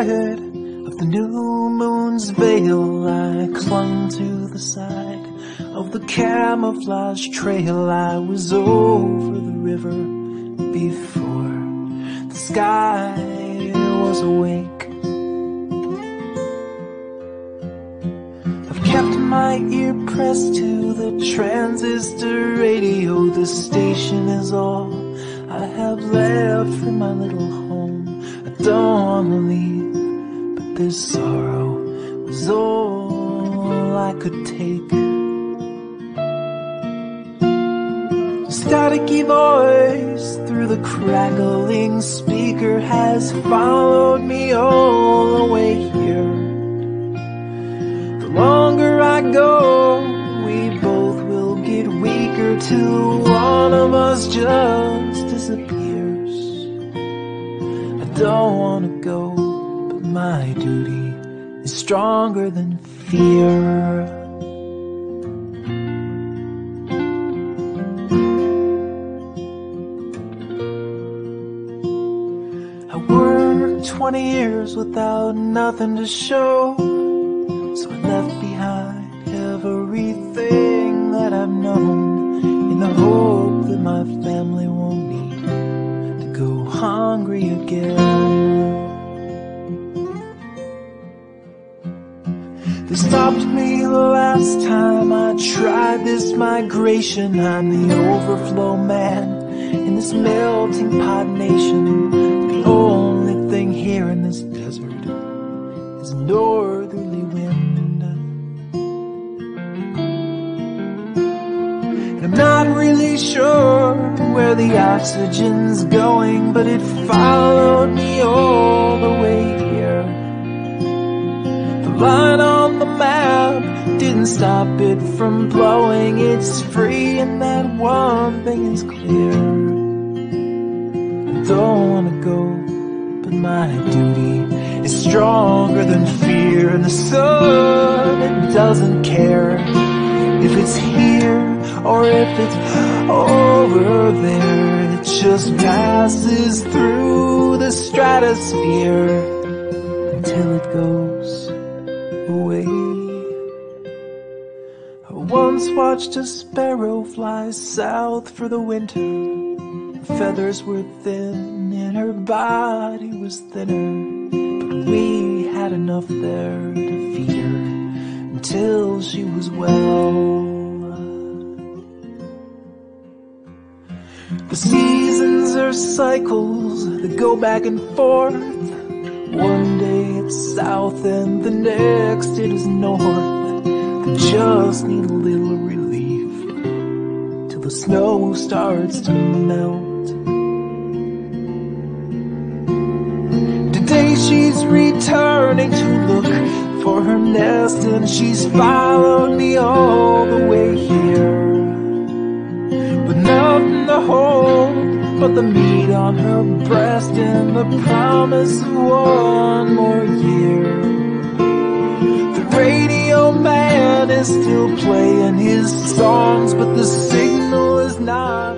of the new moon's veil, I clung to the side of the camouflage trail. I was over the river before the sky was awake. I've kept my ear pressed to the transistor radio. The station is all I have left from my little home. Don't wanna leave, but this sorrow was all I could take. Staticky voice through the crackling speaker has followed me all the way here. The longer I go, we both will get weaker till one of us just disappears. Don't wanna go, but my duty is stronger than fear. I worked 20 years without nothing to show. So I left behind everything that I've known in the hope that my family won't need to hungry again. They stopped me the last time I tried this migration. I'm the overflow man in this melting pot nation. The only thing here in this desert is northerly wind. And I'm not really sure where the oxygen's going, but it followed me all the way here. The line on the map didn't stop it from blowing. It's free, and that one thing is clear. I don't wanna go, but my duty is stronger than fear. And the sun, it doesn't care if it's here or if it's over. It just passes through the stratosphere until it goes away. I once watched a sparrow fly south for the winter. Her feathers were thin and her body was thinner. But we had enough there to feed her until she was well. The seasons are cycles that go back and forth. One day it's south and the next it is north. They just need a little relief till the snow starts to melt. Today she's returning to look for her nest and she's followed me all the way here. Hold but the meat on her breast and the promise of one more year. The radio man is still playing his songs, but the signal is not